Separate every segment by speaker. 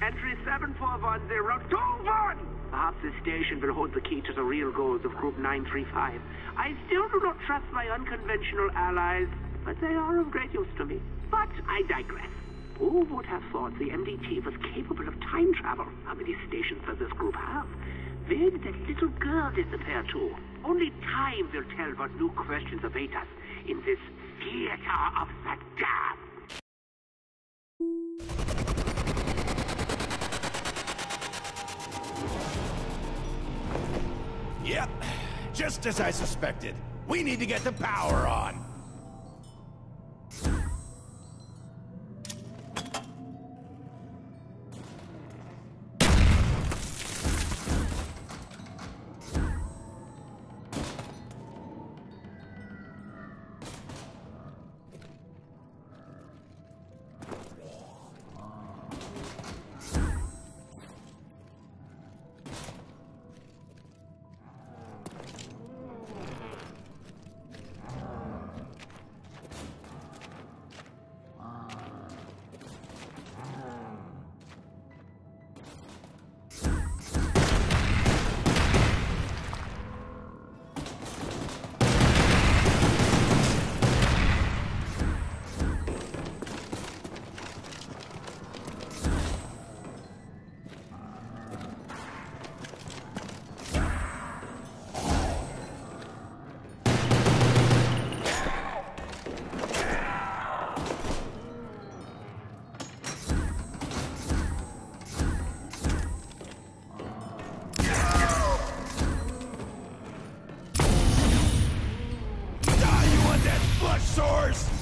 Speaker 1: Entry 741021! Perhaps this station will hold the key to the real goals of Group 935. I still do not trust my unconventional allies, but they are of great use to me. But I digress. Who would have thought the MDT was capable of time travel? How many stations does this group have? Where did that little girl disappear to? Only time will tell what new questions await us in this theater of the damned.
Speaker 2: Just as I suspected. We need to get the power on. flesh sores!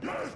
Speaker 2: Yeah.